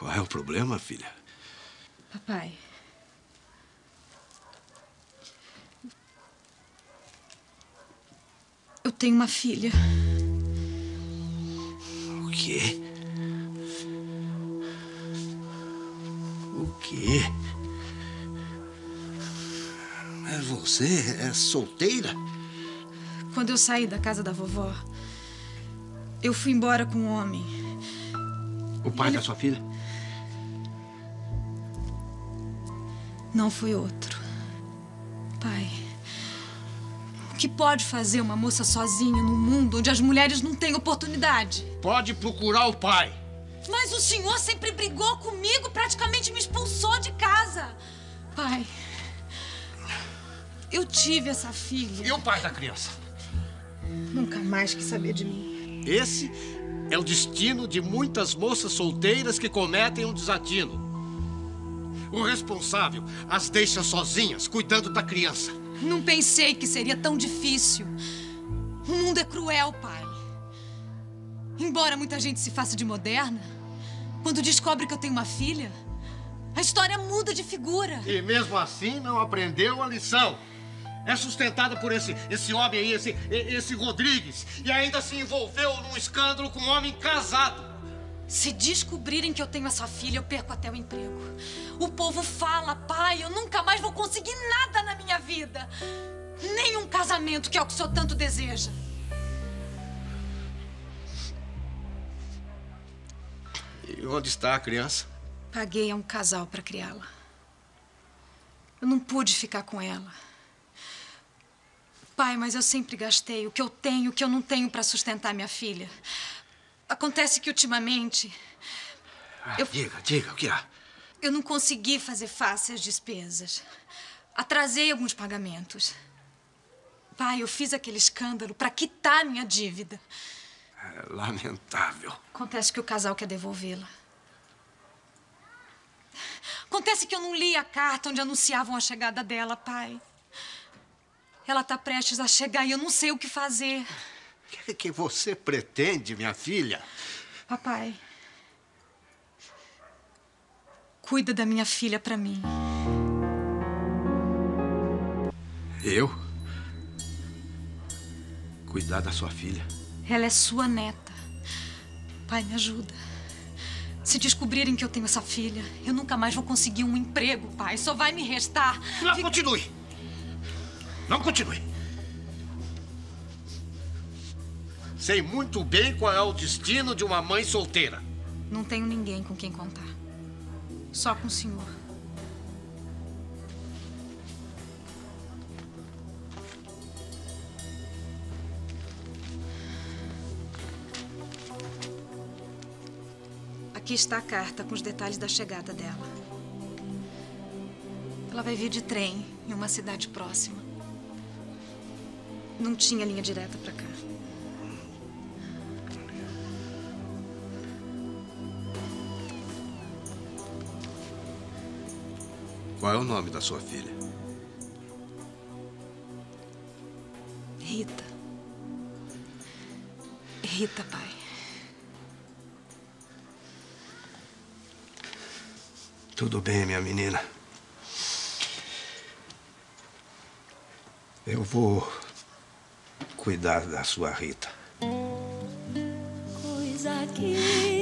Qual é o problema, filha? Papai. Eu tenho uma filha. O quê? O quê? Mas você é solteira? Quando eu saí da casa da vovó, eu fui embora com um homem. O pai da sua filha? Não foi outro. Pai, o que pode fazer uma moça sozinha num mundo onde as mulheres não têm oportunidade? Pode procurar o pai. Mas o senhor sempre brigou comigo, praticamente me expulsou de casa. Pai, eu tive essa filha. E o pai da criança? Nunca mais quis saber de mim. Esse é o destino de muitas moças solteiras que cometem um desatino. O responsável as deixa sozinhas, cuidando da criança. Não pensei que seria tão difícil. O mundo é cruel, pai. Embora muita gente se faça de moderna, quando descobre que eu tenho uma filha, a história muda de figura. E mesmo assim não aprendeu a lição. É sustentada por esse, esse homem aí, esse, esse Rodrigues, e ainda se envolveu num escândalo com um homem casado. Se descobrirem que eu tenho essa filha, eu perco até o emprego. O povo fala, pai, eu nunca mais vou conseguir nada na minha vida. Nem um casamento, que é o que o senhor tanto deseja. E onde está a criança? Paguei a um casal para criá-la. Eu não pude ficar com ela. Pai, mas eu sempre gastei o que eu tenho, o que eu não tenho para sustentar minha filha. Acontece que ultimamente. Ah, eu... Diga, diga, o que há? Eu não consegui fazer face às despesas. Atrasei alguns pagamentos. Pai, eu fiz aquele escândalo para quitar minha dívida. É lamentável. Acontece que o casal quer devolvê-la. Acontece que eu não li a carta onde anunciavam a chegada dela, pai. Ela está prestes a chegar e eu não sei o que fazer. O que, que você pretende, minha filha? Papai, cuida da minha filha para mim. Eu? Cuidar da sua filha? Ela é sua neta. Pai, me ajuda. Se descobrirem que eu tenho essa filha, eu nunca mais vou conseguir um emprego, pai. Só vai me restar. Não, Fica... continue. Não continue. Sei muito bem qual é o destino de uma mãe solteira. Não tenho ninguém com quem contar. Só com o senhor. Aqui está a carta com os detalhes da chegada dela. Ela vai vir de trem em uma cidade próxima. Não tinha linha direta para cá. Qual é o nome da sua filha? Rita. Rita, pai. Tudo bem, minha menina. Eu vou cuidar da sua Rita. Coisa que